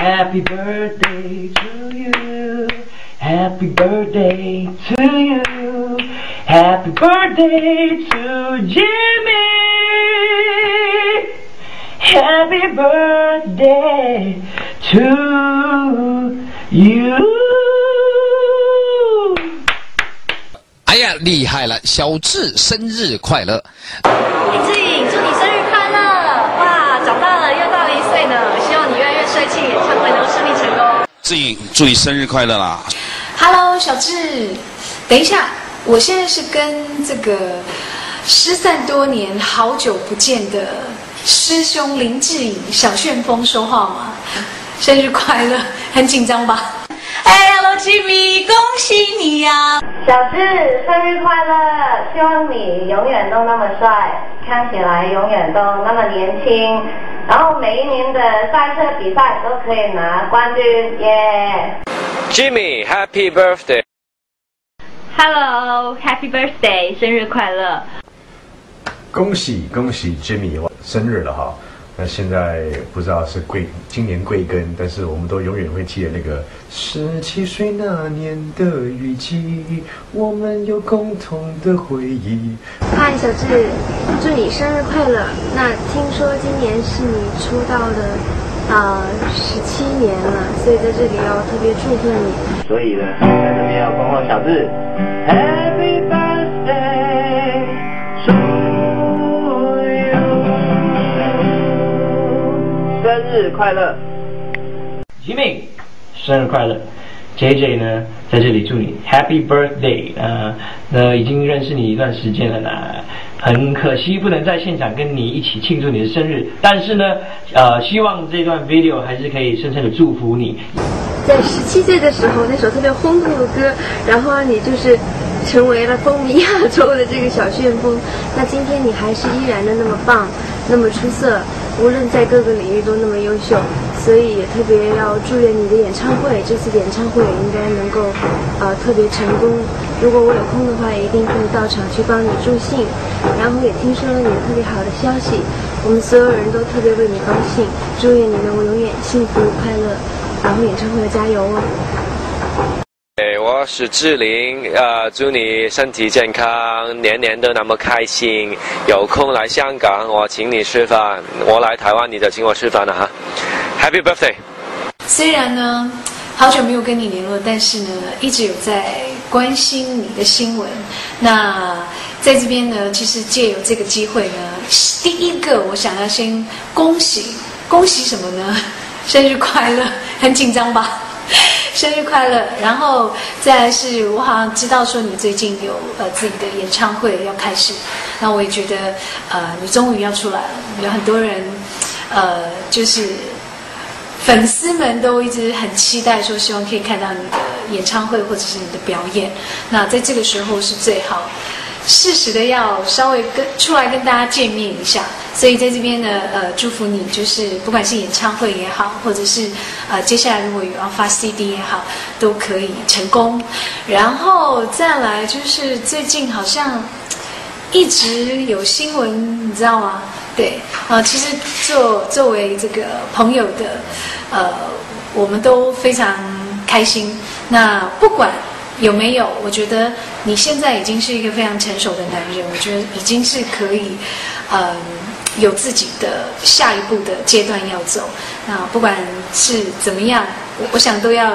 Happy birthday to you. Happy birthday to you. Happy birthday to Jimmy. Happy birthday to you. 哎呀，厉害了！小智生日快乐！ 志颖，祝你生日快乐啦！Hello，小志，等一下，我现在是跟这个失散多年、好久不见的师兄林志颖、小旋风说话吗？生日快乐，很紧张吧？哎，Hello Jimmy，恭喜、小智，生日快乐！希望你永远都那么帅，看起来永远都那么年轻，然后每一年的赛车比赛都可以拿冠军，耶、Jimmy, happy birthday! Hello，Happy Birthday，生日快乐！恭喜恭喜 Jimmy 生日了哈！那现在不知道是贵今年贵庚，但是我们都永远会记得那个十七岁那年的雨季，我们有共同的回忆。嗨，小智，祝你生日快乐！那听说今年是你出道的啊十七年了，所以在这里要特别祝贺你。所以呢，在这边要恭贺小智，Happy 日快乐，Jimmy，生日快乐。JJ 呢，在这里祝你 Happy Birthday。呃，那已经认识你一段时间了呢，很可惜不能在现场跟你一起庆祝你的生日，但是呢，呃，希望这段 video 还是可以深深的祝福你。在十七岁的时候，那首特别轰动的歌，然后你就是成为了风靡亚洲的这个小旋风。那今天你还是依然的那么棒，那么出色，无论在各个领域都那么优秀，所以也特别要祝愿你的演唱会，这次演唱会应该能够呃特别成功。如果我有空的话，一定会到场去帮你助兴。然后也听说了你特别好的消息，我们所有人都特别为你高兴，祝愿你能够永远幸福快乐。然后演唱会加油哦！是志玲，呃，祝你身体健康，年年都那么开心。有空来香港，我请你吃饭；我来台湾，你就请我吃饭了哈。Happy birthday！虽然呢，好久没有跟你联络，但是呢，一直有在关心你的新闻。那在这边呢，其实借由这个机会呢，第一个我想要先恭喜，恭喜什么呢？生日快乐，很紧张吧？生日快乐！然后再来是我好像知道说你最近有呃自己的演唱会要开始，那我也觉得呃你终于要出来了，有很多人呃就是粉丝们都一直很期待说希望可以看到你的演唱会或者是你的表演，那在这个时候是最好。适时的要稍微跟出来跟大家见面一下，所以在这边呢，呃，祝福你，就是不管是演唱会也好，或者是呃接下来如果有要发 CD 也好，都可以成功。然后再来就是最近好像一直有新闻，你知道吗？对，啊、其实作作为这个朋友的，呃，我们都非常开心。那不管。有没有？我觉得你现在已经是一个非常成熟的男人，我觉得已经是可以，嗯，有自己的下一步的阶段要走。那不管是怎么样，我我想都要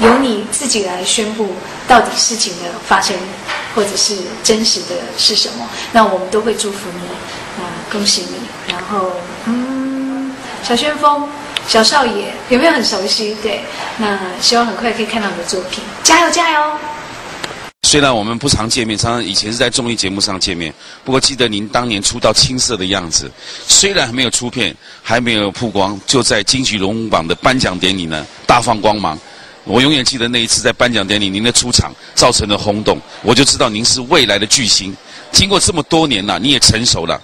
由你自己来宣布到底事情的发生，或者是真实的是什么。那我们都会祝福你，啊，恭喜你。然后，嗯，小旋风。小少爷有没有很熟悉？对，那希望很快可以看到你的作品，加油加油！虽然我们不常见面，常常以前是在综艺节目上见面，不过记得您当年出道青涩的样子。虽然还没有出片，还没有曝光，就在金曲龙虎榜的颁奖典礼呢大放光芒。我永远记得那一次在颁奖典礼您的出场造成了轰动，我就知道您是未来的巨星。经过这么多年了，你也成熟了，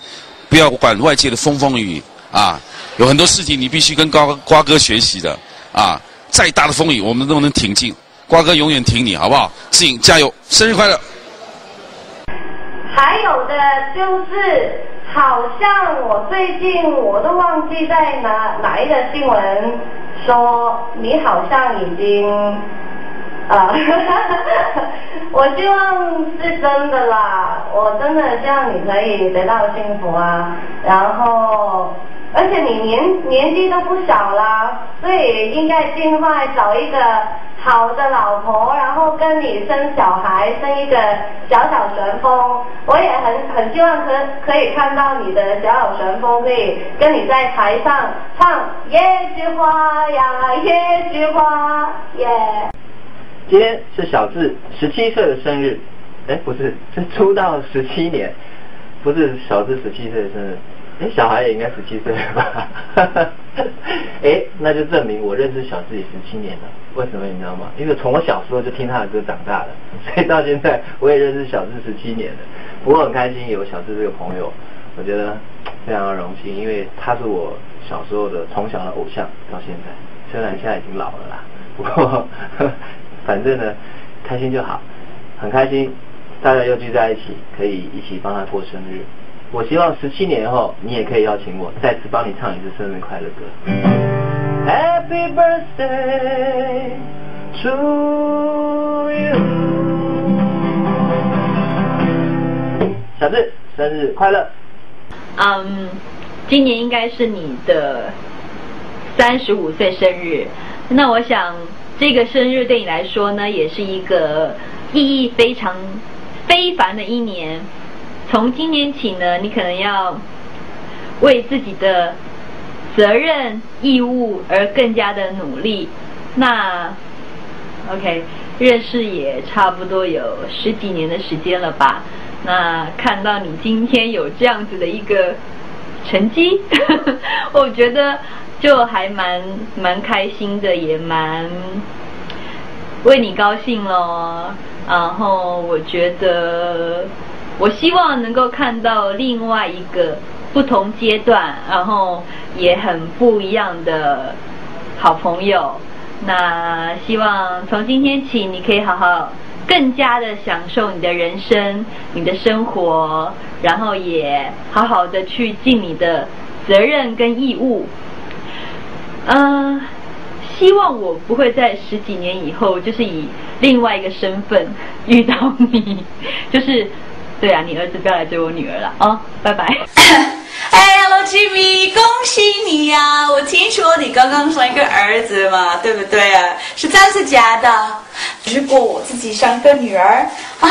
不要管外界的风风雨雨啊。有很多事情你必须跟瓜瓜哥学习的啊！再大的风雨，我们都能挺进。瓜哥永远挺你，好不好？志颖加油，生日快乐！还有的就是，好像我最近我都忘记在哪哪一个新闻说你好像已经，啊，我希望是真的啦，我真的希望你可以得到幸福啊，然后。而且你年年纪都不小啦，所以应该尽快找一个好的老婆，然后跟你生小孩，生一个小小旋风。我也很很希望可可以看到你的小小旋风可以跟你在台上唱野菊花呀，野菊花耶。今天是小智十七岁的生日，哎，不是，是出道十七年，不是小智十七岁的生日。哎，小孩也应该十七岁了吧？哎，那就证明我认识小智也十七年了。为什么你知道吗？因为从我小时候就听他的歌长大的，所以到现在我也认识小智十七年了。不过很开心有小智这个朋友，我觉得非常的荣幸，因为他是我小时候的从小的偶像，到现在虽然现在已经老了啦，不过 反正呢开心就好，很开心，大家又聚在一起，可以一起帮他过生日。我希望十七年后，你也可以邀请我再次帮你唱一次生日快乐歌。Happy birthday to you，小智，生日快乐！嗯，今年应该是你的三十五岁生日，那我想这个生日对你来说呢，也是一个意义非常非凡的一年。从今年起呢，你可能要为自己的责任义务而更加的努力。那 OK，认识也差不多有十几年的时间了吧？那看到你今天有这样子的一个成绩，我觉得就还蛮蛮开心的，也蛮为你高兴咯。然后我觉得。我希望能够看到另外一个不同阶段，然后也很不一样的好朋友。那希望从今天起，你可以好好更加的享受你的人生、你的生活，然后也好好的去尽你的责任跟义务。嗯，希望我不会在十几年以后，就是以另外一个身份遇到你，就是。对啊，你儿子不要来追我女儿了啊！拜拜。哎，Hello Jimmy，恭喜你呀！我听说你刚刚生一个儿子嘛，对不对啊？是真是假的？如果我自己生个女儿啊，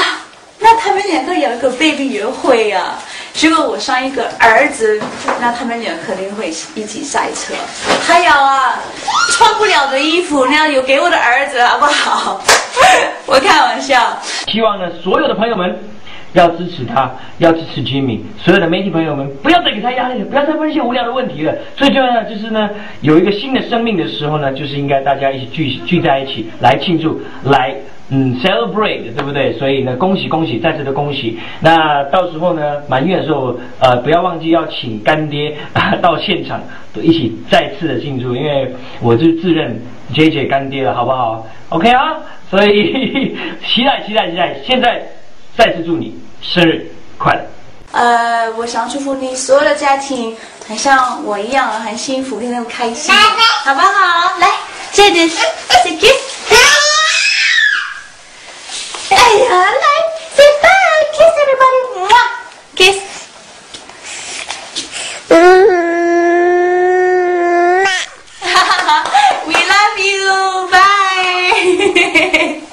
那他们两个有一个 baby 约会啊。如果我生一个儿子，那他们俩肯定会一起赛车。还有啊，穿不了的衣服，那有给我的儿子好不好？我开玩笑。希望呢，所有的朋友们。要支持他，要支持 Jimmy。所有的媒体朋友们，不要再给他压力了，不要再问一些无聊的问题了。最重要的就是呢，有一个新的生命的时候呢，就是应该大家一起聚聚在一起来庆祝，来嗯 celebrate，对不对？所以呢，恭喜恭喜，再次的恭喜。那到时候呢，满月的时候，呃，不要忘记要请干爹啊到现场，一起再次的庆祝，因为我就自认 J J 干爹了，好不好？OK 啊，所以 期待期待期待，现在再次祝你。生日快乐！呃，我想祝福你所有的家庭，很像我一样，很幸福，天天开心，好不好？来，这里，Thank you。